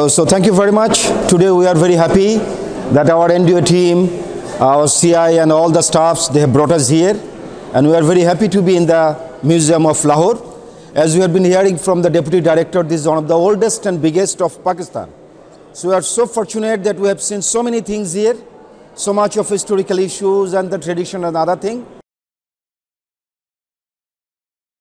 Uh, so thank you very much. Today we are very happy that our NDO team, our CI and all the staffs, they have brought us here. And we are very happy to be in the Museum of Lahore. As we have been hearing from the Deputy Director, this is one of the oldest and biggest of Pakistan. So we are so fortunate that we have seen so many things here, so much of historical issues and the tradition and other thing.